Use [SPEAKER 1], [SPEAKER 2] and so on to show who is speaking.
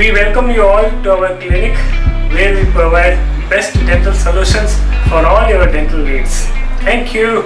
[SPEAKER 1] We welcome you all to our clinic where we provide best dental solutions for all your dental needs. Thank you.